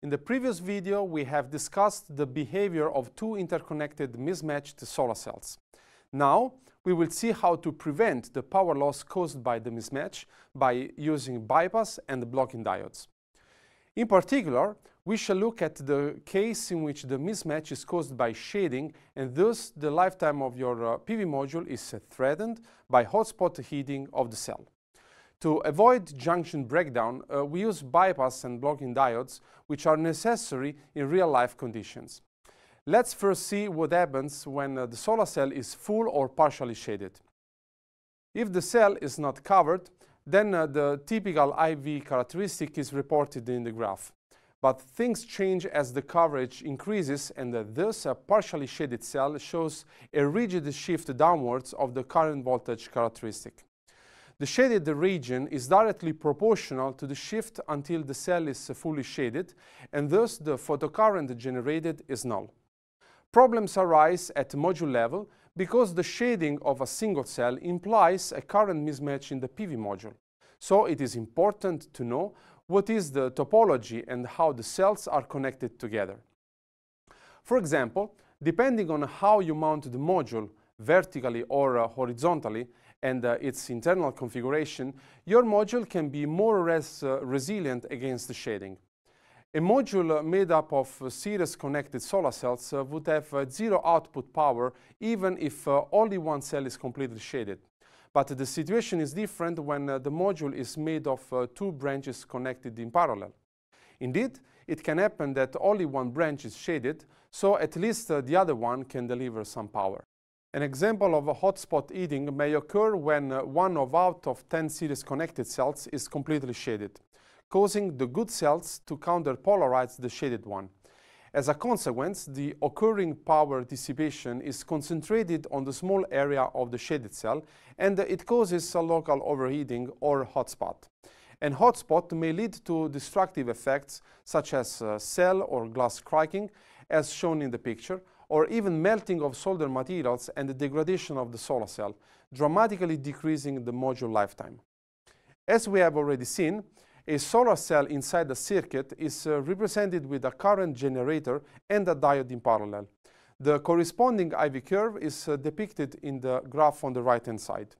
In the previous video, we have discussed the behavior of two interconnected mismatched solar cells. Now, we will see how to prevent the power loss caused by the mismatch by using bypass and blocking diodes. In particular, we shall look at the case in which the mismatch is caused by shading and thus the lifetime of your uh, PV module is threatened by hotspot heating of the cell. To avoid junction breakdown, uh, we use bypass and blocking diodes, which are necessary in real-life conditions. Let's first see what happens when uh, the solar cell is full or partially shaded. If the cell is not covered, then uh, the typical IV characteristic is reported in the graph. But things change as the coverage increases and uh, thus a partially shaded cell shows a rigid shift downwards of the current voltage characteristic. The shaded region is directly proportional to the shift until the cell is fully shaded, and thus the photocurrent generated is null. Problems arise at module level because the shading of a single cell implies a current mismatch in the PV module. So it is important to know what is the topology and how the cells are connected together. For example, depending on how you mount the module, vertically or horizontally, and uh, its internal configuration, your module can be more or less uh, resilient against the shading. A module made up of series connected solar cells uh, would have uh, zero output power even if uh, only one cell is completely shaded. But the situation is different when uh, the module is made of two branches connected in parallel. Indeed, it can happen that only one branch is shaded, so at least the other one can deliver some power. An example of a hotspot heating may occur when uh, one of out of 10 series connected cells is completely shaded, causing the good cells to counterpolarize the shaded one. As a consequence, the occurring power dissipation is concentrated on the small area of the shaded cell and it causes a local overheating or hotspot. And hotspot may lead to destructive effects such as uh, cell or glass cracking as shown in the picture or even melting of solder materials and the degradation of the solar cell, dramatically decreasing the module lifetime. As we have already seen, a solar cell inside the circuit is uh, represented with a current generator and a diode in parallel. The corresponding IV curve is uh, depicted in the graph on the right-hand side.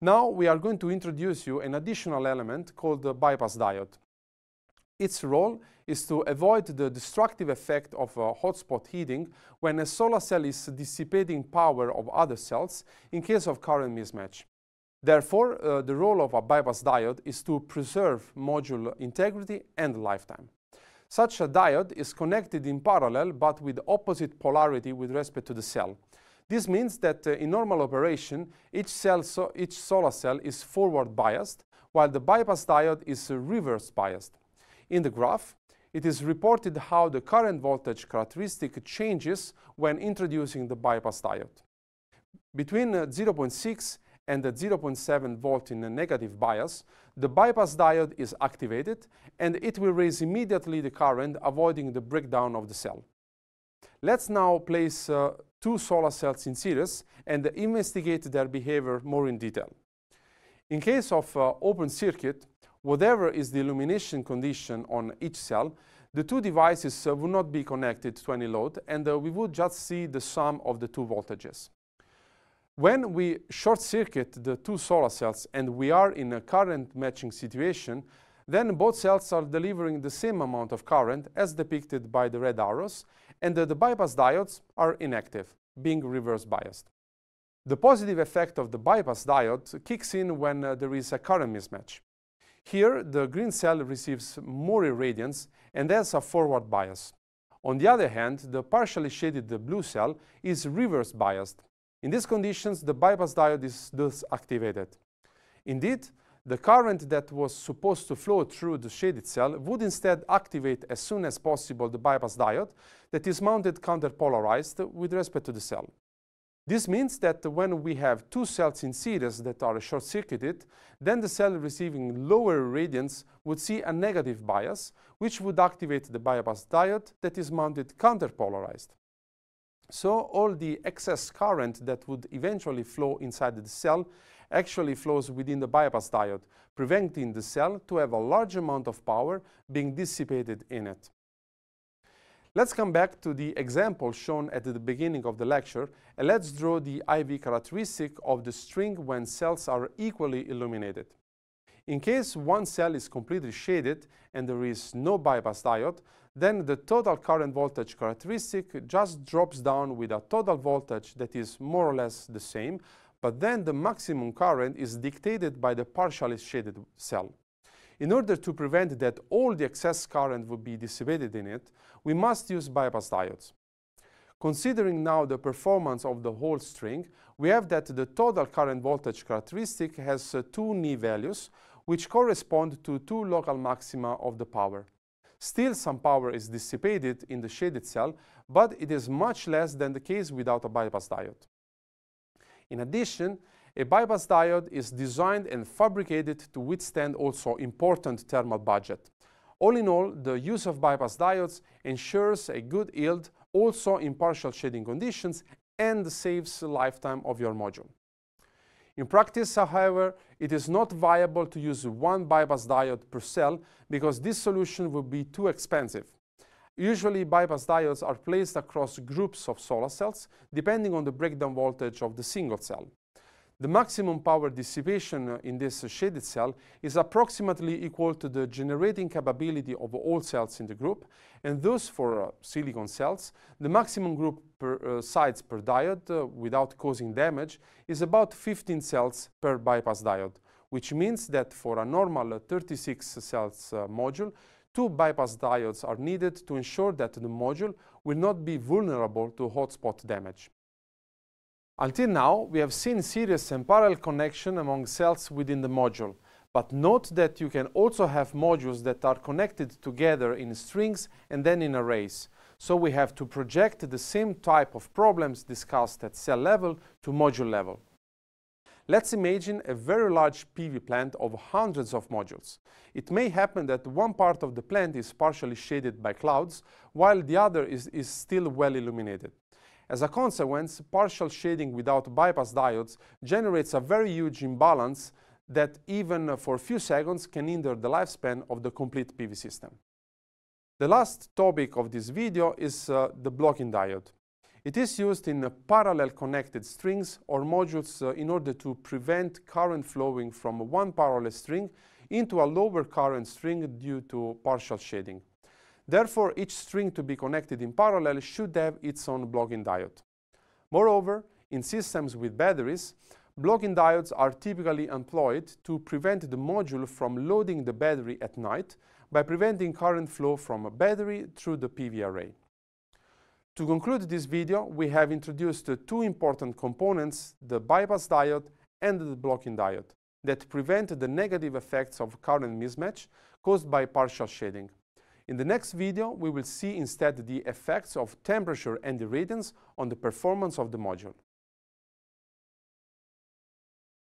Now we are going to introduce you an additional element called the bypass diode. Its role is to avoid the destructive effect of uh, hotspot heating when a solar cell is dissipating power of other cells in case of current mismatch. Therefore, uh, the role of a bypass diode is to preserve module integrity and lifetime. Such a diode is connected in parallel but with opposite polarity with respect to the cell. This means that uh, in normal operation, each, cell so each solar cell is forward biased, while the bypass diode is reverse biased. In the graph, it is reported how the current voltage characteristic changes when introducing the bypass diode. Between uh, 0.6 and 0.7 volt in a negative bias, the bypass diode is activated and it will raise immediately the current, avoiding the breakdown of the cell. Let's now place uh, two solar cells in series and investigate their behavior more in detail. In case of uh, open circuit, whatever is the illumination condition on each cell, the two devices uh, will not be connected to any load and uh, we would just see the sum of the two voltages. When we short circuit the two solar cells and we are in a current matching situation, then both cells are delivering the same amount of current as depicted by the red arrows, and the, the bypass diodes are inactive, being reverse biased. The positive effect of the bypass diode kicks in when uh, there is a current mismatch. Here, the green cell receives more irradiance and has a forward bias. On the other hand, the partially shaded blue cell is reverse biased in these conditions, the bypass diode is thus activated. Indeed, the current that was supposed to flow through the shaded cell would instead activate as soon as possible the bypass diode that is mounted counterpolarized with respect to the cell. This means that when we have two cells in series that are short-circuited, then the cell receiving lower irradiance would see a negative bias, which would activate the bypass diode that is mounted counterpolarized. So all the excess current that would eventually flow inside the cell actually flows within the bypass diode, preventing the cell to have a large amount of power being dissipated in it. Let's come back to the example shown at the beginning of the lecture and let's draw the IV characteristic of the string when cells are equally illuminated. In case one cell is completely shaded and there is no bypass diode, then the total current voltage characteristic just drops down with a total voltage that is more or less the same, but then the maximum current is dictated by the partially shaded cell. In order to prevent that all the excess current would be dissipated in it, we must use bypass diodes. Considering now the performance of the whole string, we have that the total current voltage characteristic has uh, two knee values, which correspond to two local maxima of the power. Still, some power is dissipated in the shaded cell, but it is much less than the case without a bypass diode. In addition, a bypass diode is designed and fabricated to withstand also important thermal budget. All in all, the use of bypass diodes ensures a good yield also in partial shading conditions and saves the lifetime of your module. In practice, however, it is not viable to use one bypass diode per cell because this solution would be too expensive. Usually, bypass diodes are placed across groups of solar cells depending on the breakdown voltage of the single cell. The maximum power dissipation in this shaded cell is approximately equal to the generating capability of all cells in the group, and thus for uh, silicon cells, the maximum group per, uh, sites per diode uh, without causing damage is about 15 cells per bypass diode, which means that for a normal 36 cells uh, module, two bypass diodes are needed to ensure that the module will not be vulnerable to hotspot damage. Until now, we have seen series and parallel connection among cells within the module, but note that you can also have modules that are connected together in strings and then in arrays. So we have to project the same type of problems discussed at cell level to module level. Let's imagine a very large PV plant of hundreds of modules. It may happen that one part of the plant is partially shaded by clouds, while the other is, is still well illuminated. As a consequence, partial shading without bypass diodes generates a very huge imbalance that even for a few seconds can hinder the lifespan of the complete PV system. The last topic of this video is uh, the blocking diode. It is used in parallel connected strings or modules uh, in order to prevent current flowing from one parallel string into a lower current string due to partial shading. Therefore, each string to be connected in parallel should have its own blocking diode. Moreover, in systems with batteries, blocking diodes are typically employed to prevent the module from loading the battery at night by preventing current flow from a battery through the PV array. To conclude this video, we have introduced two important components, the bypass diode and the blocking diode, that prevent the negative effects of current mismatch caused by partial shading. In the next video, we will see instead the effects of temperature and irradiance on the performance of the module.